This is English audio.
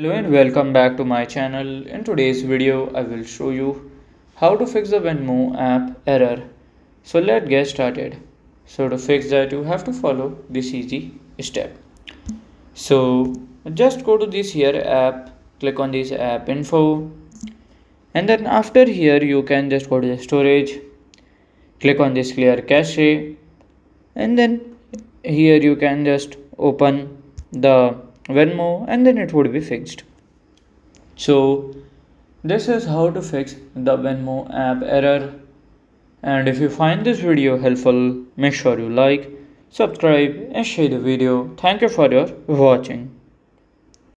Hello and welcome back to my channel. In today's video, I will show you how to fix the Venmo app error. So let's get started. So to fix that, you have to follow this easy step. So just go to this here app, click on this app info, and then after here you can just go to the storage, click on this clear cache, and then here you can just open the Venmo and then it would be fixed. So this is how to fix the Venmo app error and if you find this video helpful make sure you like, subscribe and share the video. Thank you for your watching.